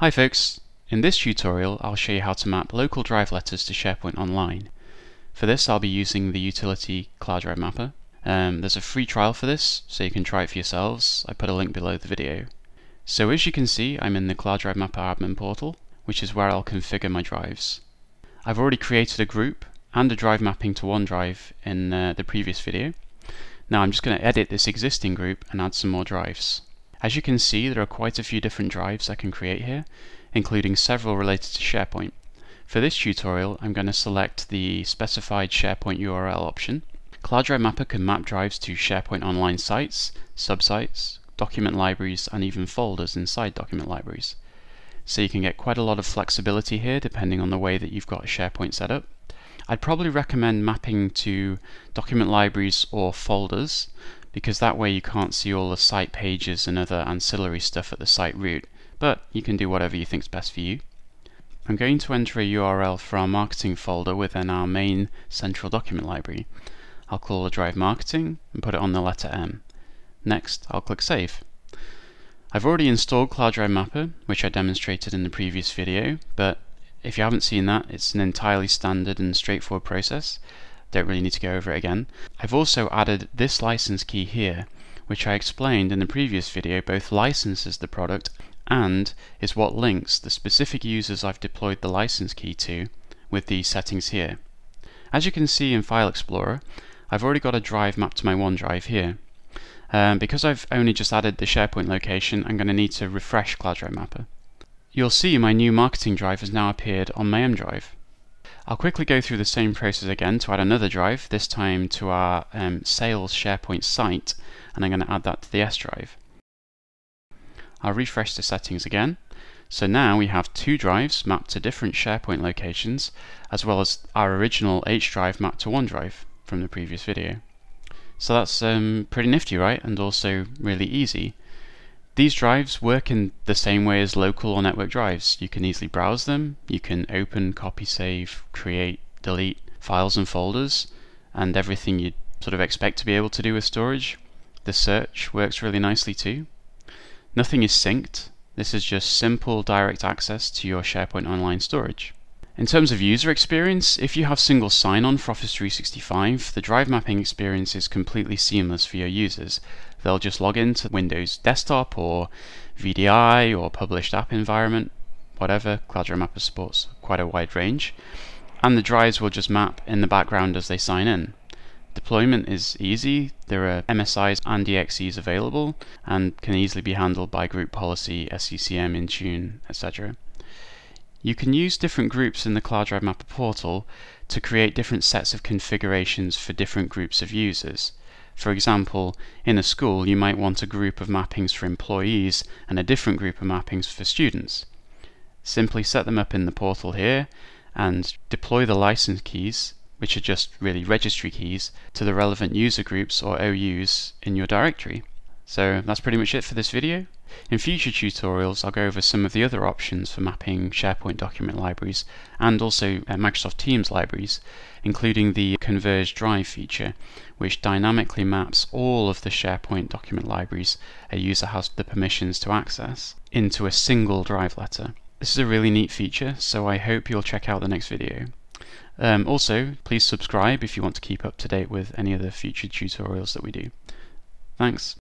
Hi folks, in this tutorial I'll show you how to map local drive letters to SharePoint Online. For this I'll be using the utility Cloud Drive Mapper. Um, there's a free trial for this, so you can try it for yourselves. I put a link below the video. So as you can see I'm in the Cloud Drive Mapper admin portal, which is where I'll configure my drives. I've already created a group and a drive mapping to OneDrive in uh, the previous video. Now I'm just going to edit this existing group and add some more drives. As you can see, there are quite a few different drives I can create here, including several related to SharePoint. For this tutorial, I'm going to select the specified SharePoint URL option. Cloud Drive Mapper can map drives to SharePoint Online sites, subsites, document libraries, and even folders inside document libraries. So you can get quite a lot of flexibility here depending on the way that you've got SharePoint set up. I'd probably recommend mapping to document libraries or folders because that way you can't see all the site pages and other ancillary stuff at the site root, but you can do whatever you think is best for you. I'm going to enter a URL for our marketing folder within our main central document library. I'll call the drive marketing and put it on the letter M. Next, I'll click Save. I've already installed Cloud Drive Mapper, which I demonstrated in the previous video, but if you haven't seen that, it's an entirely standard and straightforward process don't really need to go over it again. I've also added this license key here, which I explained in the previous video both licenses the product and is what links the specific users I've deployed the license key to with these settings here. As you can see in File Explorer, I've already got a drive mapped to my OneDrive here. Um, because I've only just added the SharePoint location, I'm going to need to refresh Cloud Drive Mapper. You'll see my new marketing drive has now appeared on my M drive. I'll quickly go through the same process again to add another drive, this time to our um, sales SharePoint site, and I'm going to add that to the S drive. I'll refresh the settings again. So now we have two drives mapped to different SharePoint locations, as well as our original H drive mapped to OneDrive from the previous video. So that's um, pretty nifty, right? And also really easy. These drives work in the same way as local or network drives. You can easily browse them, you can open, copy, save, create, delete files and folders, and everything you'd sort of expect to be able to do with storage. The search works really nicely too. Nothing is synced. This is just simple direct access to your SharePoint Online storage. In terms of user experience, if you have single sign-on for Office 365, the drive mapping experience is completely seamless for your users. They'll just log into Windows Desktop or VDI or published app environment, whatever. Cloud Drive Mapper supports quite a wide range. And the drives will just map in the background as they sign in. Deployment is easy. There are MSIs and EXEs available and can easily be handled by group policy, SCCM, Intune, etc. You can use different groups in the Cloud Drive Mapper portal to create different sets of configurations for different groups of users. For example, in a school you might want a group of mappings for employees and a different group of mappings for students. Simply set them up in the portal here and deploy the license keys, which are just really registry keys, to the relevant user groups or OUs in your directory. So that's pretty much it for this video. In future tutorials I'll go over some of the other options for mapping SharePoint document libraries and also uh, Microsoft Teams libraries, including the Converge Drive feature, which dynamically maps all of the SharePoint document libraries a user has the permissions to access into a single drive letter. This is a really neat feature, so I hope you'll check out the next video. Um, also, please subscribe if you want to keep up to date with any of the future tutorials that we do. Thanks.